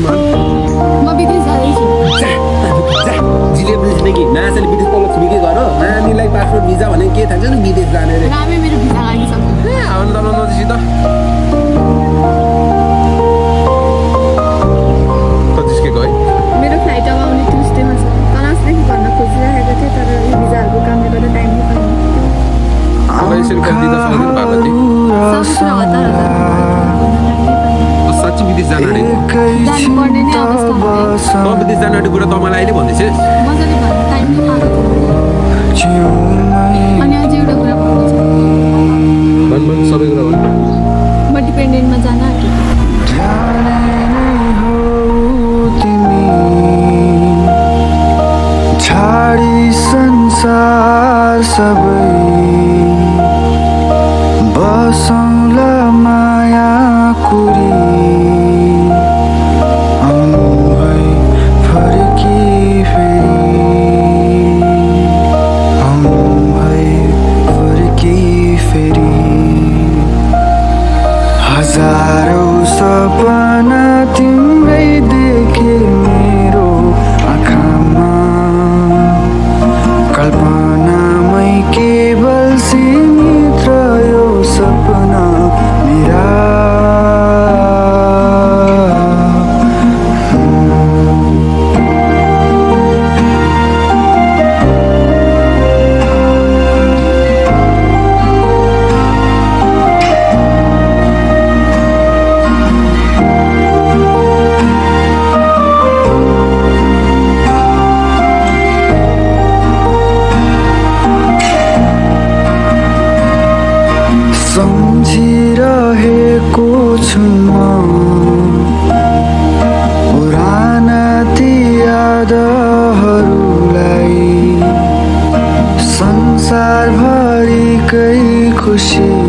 म? विदेश जाँदैछु जा जा। जिले बुझ्ने कि? नासाले विदेश तल छिमेकी गर। नानीलाई पासपोर्ट भिजा भने के थाहा छैन विदेश जाने रे? रामै मेरो भिजा लागिसक्यो ए आउनु त नजिक त कति जिस्केको है मेरो फ्लाइट अब आउने ट्युसडेमा छ। तलासदेखि भन्न खोजिरहेको थिएँ तर यो भिजाहरूको कामले गर्दा टाइम नै पाइनँ। यसरी कति दिँदा सक्दैन पार्वती सबै हतार हतार म विदेश जान आँटेको विदेश जान आँटेको कुरा त मलाई अहिले भन्दैछस् मजाले भन्न टाइम नै पाएको थिएन अनि अझै एउटा कुरा भन्नु छ। भन भन सबै कुरा भन म डिपेन्डेन्टमा जान आँटेको छाडी संसार सबै। बसौँला सम्झिरहेको छु म। पुराना ती यादहरूलाई संसारभरिकै खुसी